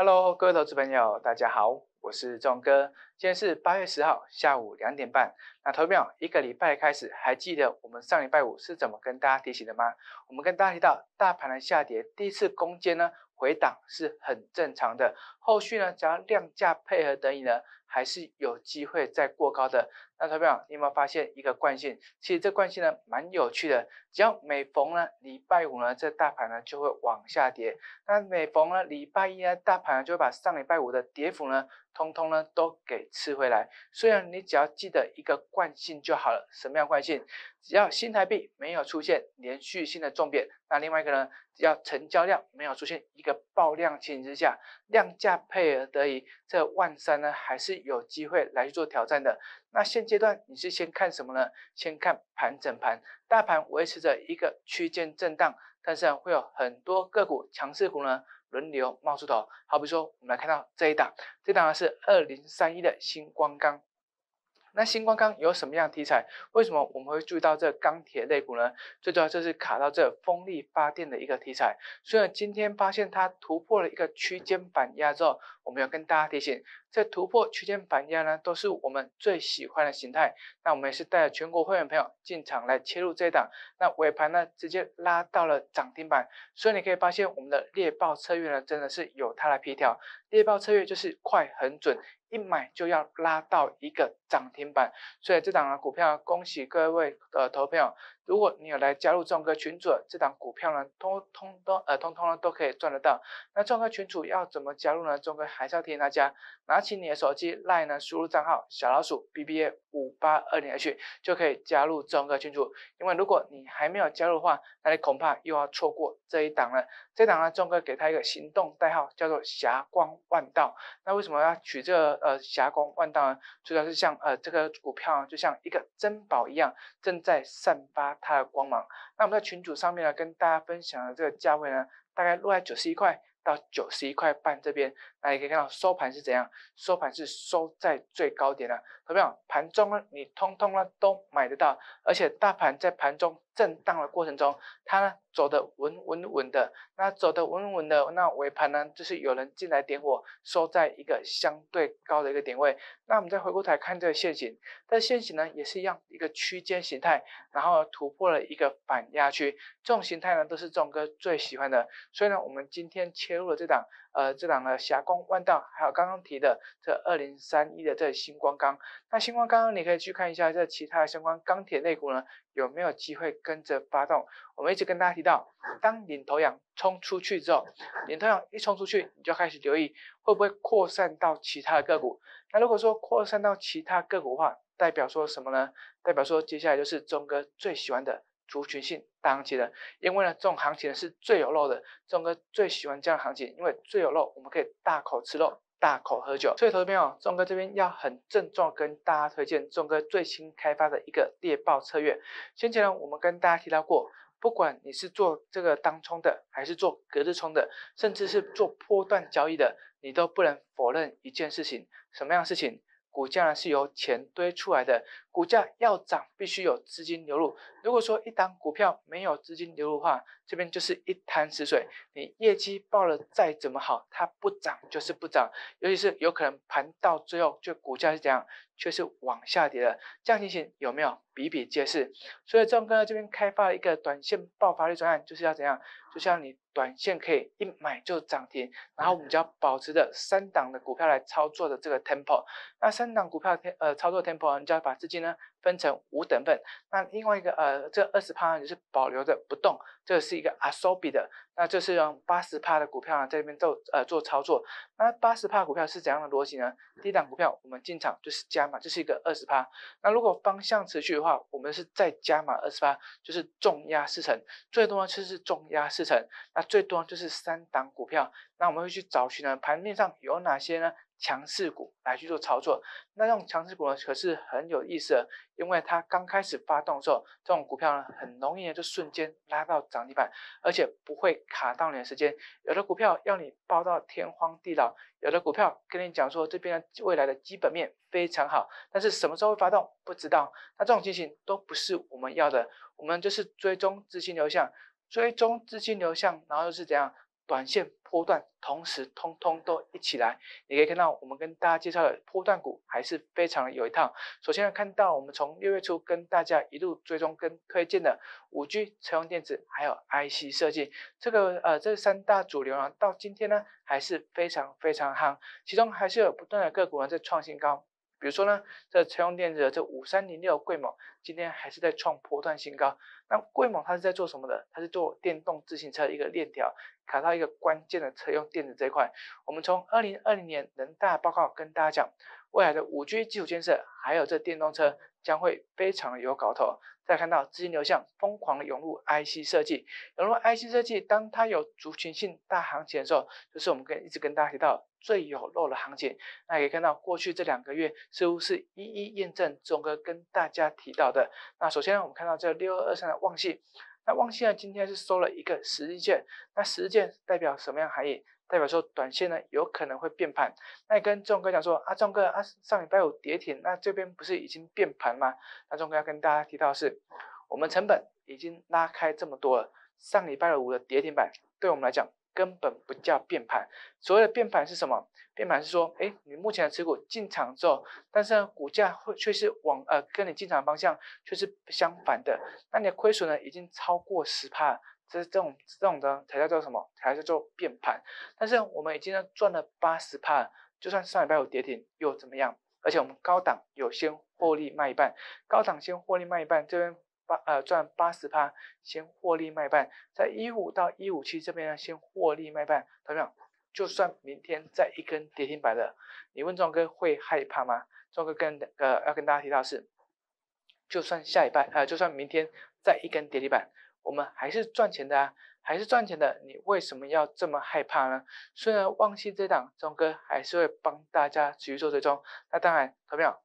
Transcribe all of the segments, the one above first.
Hello，各位投资朋友，大家好，我是仲哥。今天是八月十号下午两点半。那投票一个礼拜开始，还记得我们上礼拜五是怎么跟大家提醒的吗？我们跟大家提到，大盘的下跌，第一次攻坚呢，回档是很正常的。后续呢，只要量价配合等你呢，还是有机会再过高的。那投票，你有没有发现一个惯性？其实这惯性呢，蛮有趣的。只要每逢呢礼拜五呢，这大盘呢就会往下跌。那每逢呢礼拜一呢，大盘就会把上礼拜五的跌幅呢，通通呢都给吃回来。所以你只要记得一个惯性就好了。什么样惯性？只要新台币没有出现连续性的重贬，那另外一个呢，要成交量没有出现一个爆量情形之下，量价配合得宜，这万三呢还是有机会来去做挑战的。那现阶段你是先看什么呢？先看盘整盘，大盘维持着一个区间震荡，但是会有很多个股强势股呢轮流冒出头。好比说，我们来看到这一档，这档呢是二零三一的星光钢。那星光钢有什么样题材？为什么我们会注意到这钢铁类股呢？最主要就是卡到这风力发电的一个题材。所以今天发现它突破了一个区间板压之后，我们要跟大家提醒，这突破区间反压呢，都是我们最喜欢的形态。那我们也是带着全国会员朋友进场来切入这一档。那尾盘呢，直接拉到了涨停板。所以你可以发现，我们的猎豹策略呢，真的是有它的皮条。猎豹策略就是快很准。一买就要拉到一个涨停板，所以这档的股票，恭喜各位的投票。如果你有来加入壮哥群组，这档股票呢，通通都呃，通通呢都可以赚得到。那壮哥群组要怎么加入呢？壮哥还是要提醒大家，拿起你的手机，line 呢输入账号小老鼠 B B A 五八二零 H 就可以加入壮哥群组。因为如果你还没有加入的话，那你恐怕又要错过这一档了。这档呢，壮哥给他一个行动代号，叫做霞光万道。那为什么要取这呃霞光万道呢？主要是像呃这个股票就像一个珍宝一样，正在散发。它的光芒。那我们在群组上面呢，跟大家分享的这个价位呢，大概落在九十一块到九十一块半这边。那你可以看到收盘是怎样，收盘是收在最高点的。有没有？盘中呢，你通通呢都买得到，而且大盘在盘中震荡的过程中，它呢走得稳稳稳的。那走得稳稳的，那尾盘呢，就是有人进来点火，收在一个相对高的一个点位。那我们再回过头来看这个线型，这线型呢也是一样一个区间形态，然后突破了一个反压区，这种形态呢都是众哥最喜欢的。所以呢，我们今天切入了这档。呃，这两个霞光万道，还有刚刚提的这二零三一的这星光钢，那星光钢你可以去看一下这其他的相关钢铁类股呢，有没有机会跟着发动？我们一直跟大家提到，当领头羊冲出去之后，领头羊一冲出去，你就开始留意会不会扩散到其他的个股。那如果说扩散到其他个股的话，代表说什么呢？代表说接下来就是钟哥最喜欢的。族群性大行情的，因为呢，这种行情呢是最有肉的，钟哥最喜欢这样行情，因为最有肉，我们可以大口吃肉，大口喝酒。所以，投资朋友，钟哥这边要很郑重跟大家推荐钟哥最新开发的一个猎豹策略。先前呢，我们跟大家提到过，不管你是做这个当冲的，还是做隔日冲的，甚至是做波段交易的，你都不能否认一件事情，什么样的事情？股价呢是由钱堆出来的，股价要涨必须有资金流入。如果说一档股票没有资金流入的话，这边就是一潭死水。你业绩报了再怎么好，它不涨就是不涨，尤其是有可能盘到最后就股价是这样，却是往下跌的，这样情形有没有比比皆是？所以钟哥这边开发了一个短线爆发力专案，就是要怎样？就像你短线可以一买就涨停，然后我们就要保持着三档的股票来操作的这个 tempo。那三档股票天呃操作 tempo，你就要把资金呢分成五等份。那另外一个呃这二十趴就是保留的不动，这是一个 asobi 的。那这是用八十趴的股票呢在这边做呃做操作。那八十趴股票是怎样的逻辑呢？第一档股票我们进场就是加码，这是一个二十趴。那如果方向持续的话，我们是再加码二十趴，就是重压四成，最多呢就是重压四成。那最多就是三档股票。那我们会去找寻呢盘面上有哪些呢？强势股来去做操作，那这种强势股呢，可是很有意思的，因为它刚开始发动的时候，这种股票呢，很容易就瞬间拉到涨停板，而且不会卡到你的时间。有的股票要你报到天荒地老，有的股票跟你讲说这边的未来的基本面非常好，但是什么时候会发动不知道。那这种情形都不是我们要的，我们就是追踪资金流向，追踪资金流向，然后又是怎样？短线、波段同时通通都一起来。你可以看到，我们跟大家介绍的波段股还是非常有一套。首先呢看到我们从六月初跟大家一路追踪跟推荐的五 G、车用电子还有 IC 设计，这个呃这三大主流呢，到今天呢还是非常非常夯，其中还是有不断的个股呢在创新高。比如说呢，这车用电子的这五三零六贵猛，今天还是在创波段新高。那贵猛它是在做什么的？它是做电动自行车一个链条，卡到一个关键的车用电子这一块。我们从二零二零年人大报告跟大家讲，未来的五 G 基础建设，还有这电动车将会非常有搞头。再看到资金流向疯狂的涌入 IC 设计，涌入 IC 设计，当它有族群性大行情的时候，就是我们跟一直跟大家提到最有肉的行情。那可以看到过去这两个月似乎是一一验证钟哥跟大家提到的。那首先呢，我们看到这六二二三的旺系，那旺信呢今天是收了一个十日线，那十日线代表什么样含义？代表说短线呢有可能会变盘，那你跟钟哥讲说啊，钟哥啊上礼拜五跌停，那这边不是已经变盘吗？那钟哥要跟大家提到是，我们成本已经拉开这么多了，上礼拜五的跌停板对我们来讲根本不叫变盘，所谓的变盘是什么？变盘是说，哎，你目前的持股进场之后，但是呢股价会却是往呃跟你进场方向却是相反的，那你的亏损呢已经超过十帕。这是这种这种的才叫做什么？才叫做变盘。但是我们已经呢赚了八十帕，就算上礼拜有跌停又怎么样？而且我们高档有先获利卖一半，高档先获利卖一半，这边八呃赚八十趴，先获利卖半，在一五到一五七这边呢先获利卖半，同样，就算明天再一根跌停板的，你问壮哥会害怕吗？壮哥跟呃要跟大家提到是，就算下礼拜呃就算明天再一根跌停板。我们还是赚钱的啊，还是赚钱的，你为什么要这么害怕呢？虽然忘记这档，钟哥还是会帮大家继续做追踪。那当然，同样，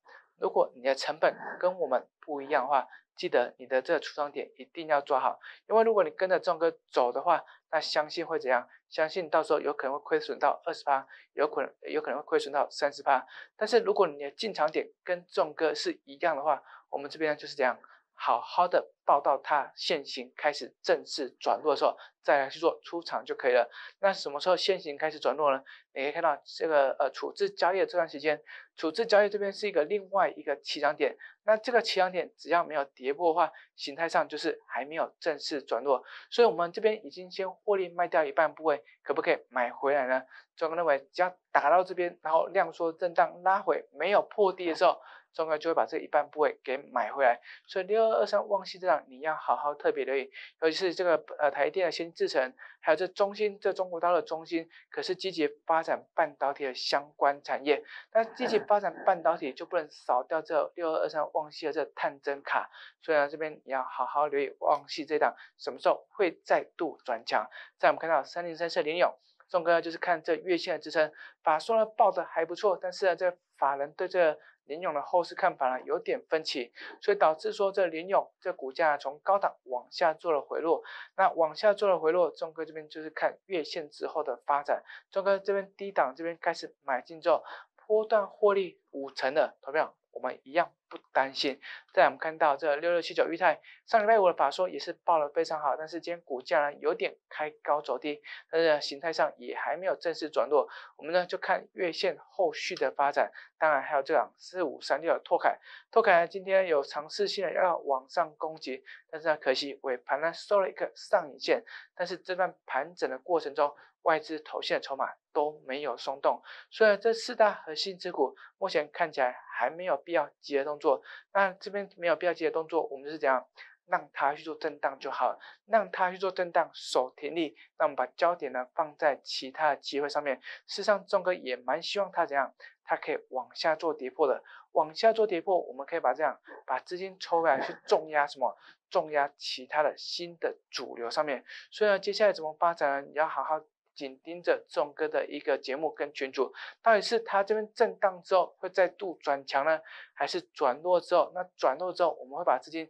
如果你的成本跟我们不一样的话，记得你的这个出仓点一定要抓好，因为如果你跟着壮哥走的话，那相信会怎样？相信到时候有可能会亏损到二十八，有可能有可能会亏损到三十八。但是如果你的进场点跟壮哥是一样的话，我们这边就是这样。好好的报到它现行开始正式转弱的时候，再来去做出场就可以了。那什么时候现行开始转弱呢？你可以看到这个呃处置交易的这段时间，处置交易这边是一个另外一个起涨点。那这个起涨点只要没有跌破的话，形态上就是还没有正式转弱。所以我们这边已经先获利卖掉一半部位，可不可以买回来呢？中哥认为只要打到这边，然后量缩震荡拉回，没有破低的时候。中概就会把这一半部位给买回来，所以六二二三旺系这档你要好好特别留意，尤其是这个呃台电的先制成，还有这中芯这中国大陆的中芯，可是积极发展半导体的相关产业，那积极发展半导体就不能少掉这六二二三旺系的这探针卡，所以呢这边你要好好留意旺系这档什么时候会再度转强，在我们看到三零三四联勇，钟哥就是看这月线的支撑，法说呢报的还不错，但是呢这法人对这。联勇的后市看法呢有点分歧，所以导致说这联勇这股价从高档往下做了回落。那往下做了回落，钟哥这边就是看月线之后的发展。钟哥这边低档这边开始买进之后，波段获利五成的投票。我们一样不担心。再我们看到这六六七九裕泰，上礼拜五的法说也是报的非常好，但是今天股价呢有点开高走低，但是形态上也还没有正式转弱。我们呢就看月线后续的发展。当然还有这档四五三六的拓凯，拓凯呢今天有尝试性的要往上攻击，但是呢可惜尾盘呢收了一个上影线，但是这段盘整的过程中。外资投信的筹码都没有松动，所以这四大核心之股目前看起来还没有必要急的动。做那这边没有必要急的动作，我们是怎样让它去做震荡就好了，让它去做震荡守停力。那我们把焦点呢放在其他的机会上面。事实上，钟哥也蛮希望它怎样，它可以往下做跌破的，往下做跌破，我们可以把这样把资金抽回来去重压什么，重压其他的新的主流上面。所以呢，接下来怎么发展呢？你要好好。紧盯着钟哥的一个节目跟群主，到底是他这边震荡之后会再度转强呢，还是转弱之后？那转弱之后，我们会把资金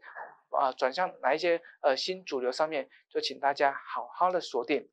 啊转向哪一些呃新主流上面？就请大家好好的锁定。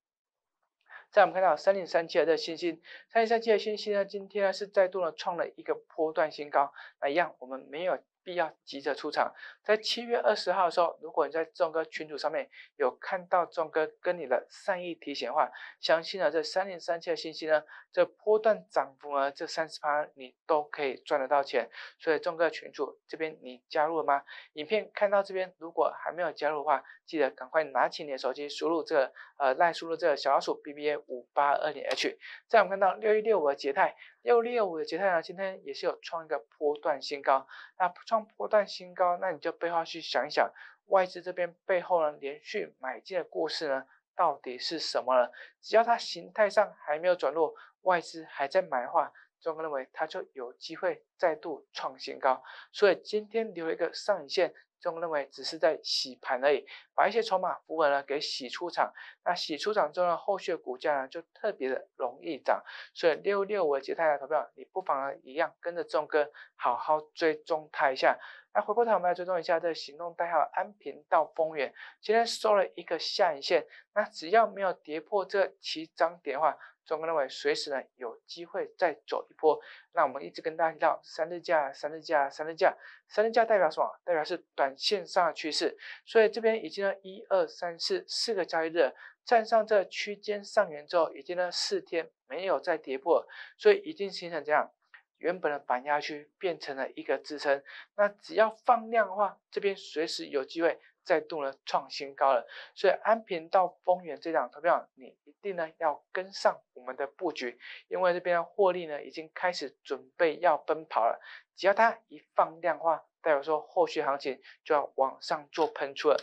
在我们看到三零三七的这星星，三零三七的星星呢，今天呢是再度呢创了一个波段新高。那一样，我们没有。必要急着出场。在七月二十号的时候，如果你在钟哥群组上面有看到钟哥跟你的善意提醒的话，相信呢这三零三七的信息呢，这波段涨幅呢，这三十趴你都可以赚得到钱。所以钟哥群组这边你加入了吗？影片看到这边，如果还没有加入的话，记得赶快拿起你的手机，输入这个呃赖输入这个小老鼠 B B A 五八二零 H。再我们看到六一六五的捷泰，六六五的捷泰呢，今天也是有创一个波段新高。那创波段新高，那你就背后去想一想，外资这边背后呢连续买进的故事呢，到底是什么呢？只要它形态上还没有转弱，外资还在买的话，钟哥认为它就有机会再度创新高。所以今天留一个上影线。中认为只是在洗盘而已，把一些筹码符文呢给洗出场，那洗出场之后呢，后续的股价呢就特别的容易涨，所以六六五的捷泰的投票，你不妨呢一样跟着钟哥好好追踪它一下。那回过头我们来追踪一下这行动代号安平到丰源，今天收了一个下影线，那只要没有跌破这起涨点的话。中哥认为随时呢有机会再走一波，那我们一直跟大家提到三日价、三日价、三日价，三日价代表什么？代表是短线上的趋势，所以这边已经呢一二三四四个交易日站上这区间上沿之后，已经呢四天没有再跌破，所以已经形成这样原本的板压区变成了一个支撑，那只要放量的话，这边随时有机会。再度呢创新高了，所以安平到丰源这档投票，你一定呢要跟上我们的布局，因为这边的获利呢已经开始准备要奔跑了，只要它一放量化，代表说后续行情就要往上做喷出了。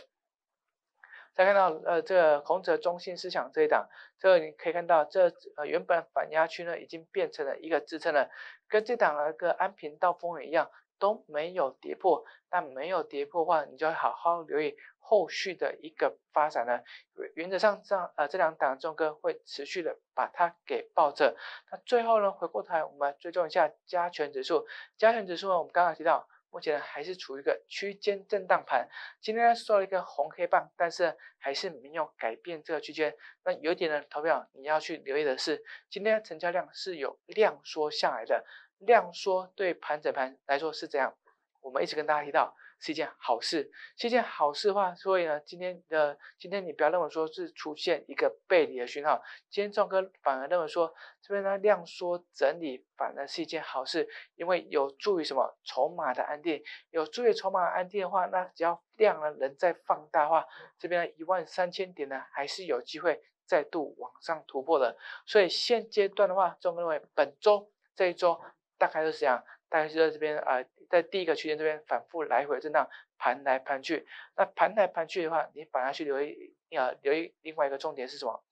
再看到呃这个孔子的中心思想这一档，这个你可以看到这呃原本反压区呢已经变成了一个支撑了，跟这档那个安平到丰源一样。都没有跌破，但没有跌破的话，你就要好好留意后续的一个发展呢。原则上，这样呃这两档重哥会持续的把它给抱着。那最后呢，回过头来我们来追踪一下加权指数。加权指数呢，我们刚刚提到，目前呢还是处于一个区间震荡盘。今天呢收了一个红黑棒，但是还是没有改变这个区间。那有点呢，投票你要去留意的是，今天成交量是有量缩下来的。量缩对盘整盘来说是怎样，我们一直跟大家提到是一件好事，是一件好事的话，所以呢，今天的今天你不要认为说是出现一个背离的讯号，今天壮哥反而认为说这边呢量缩整理反而是一件好事，因为有助于什么筹码的安定，有助于筹码安定的话，那只要量呢能再放大的话，这边一万三千点呢还是有机会再度往上突破的，所以现阶段的话，壮哥认为本周这一周。大概就是这样，大概是在这边啊，在第一个区间这边反复来回震荡，盘来盘去。那盘来盘去的话，你反而去留意啊，留意另外一个重点是什么？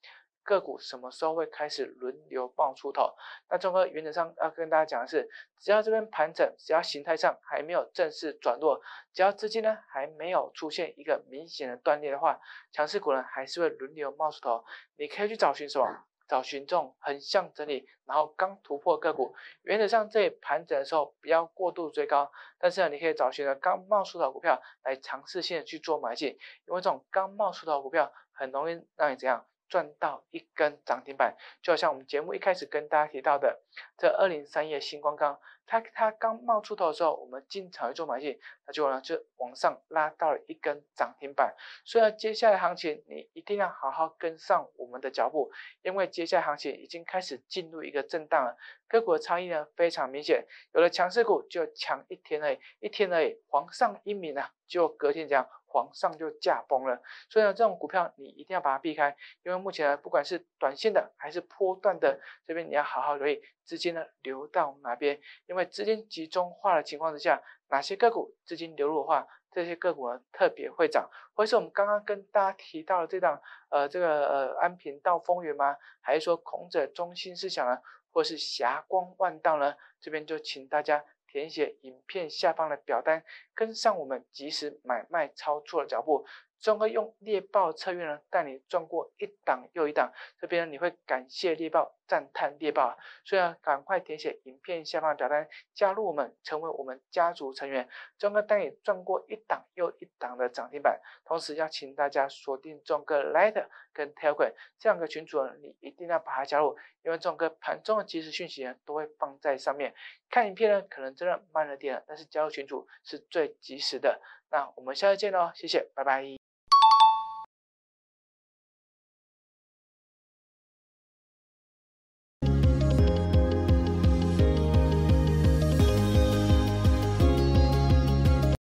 个股什么时候会开始轮流爆出头？那中哥原则上要跟大家讲的是，只要这边盘整，只要形态上还没有正式转弱，只要资金呢还没有出现一个明显的断裂的话，强势股呢还是会轮流冒出头。你可以去找寻什么？找群众横向整理，然后刚突破个股，原则上这里盘整的时候不要过度追高，但是呢，你可以找寻的刚冒出的股票来尝试性的去做买进，因为这种刚冒出的股票很容易让你怎样？赚到一根涨停板，就好像我们节目一开始跟大家提到的，这二零三一星光钢，它它刚冒出头的时候，我们进场做买进，那结果呢就往上拉到了一根涨停板。所以接下来行情你一定要好好跟上我们的脚步，因为接下来行情已经开始进入一个震荡了，个股的差异呢非常明显，有了强势股就强一天而已，一天而已，皇上一名啊，就隔天这样。往上就驾崩了，所以呢，这种股票你一定要把它避开，因为目前呢，不管是短线的还是波段的，这边你要好好留意资金呢流到哪边，因为资金集中化的情况之下，哪些个股资金流入的话，这些个股呢特别会涨，或是我们刚刚跟大家提到的这档呃这个呃安平到丰源吗？还是说孔者中心思想呢？或是霞光万道呢？这边就请大家。填写影片下方的表单，跟上我们及时买卖操作的脚步，钟哥用猎豹策略呢，带你赚过一档又一档。这边你会感谢猎豹，赞叹猎豹啊，所以啊，赶快填写影片下方的表单，加入我们，成为我们家族成员。钟哥带你赚过一档又一档的涨停板，同时邀请大家锁定钟哥 Light 跟 Telegram 这两个群组，你一定要把它加入，因为钟哥盘中的即时讯息呢，都会放在上面。看影片呢，可能真的慢了点，但是加入群组是最及时的。那我们下次见喽，谢谢，拜拜。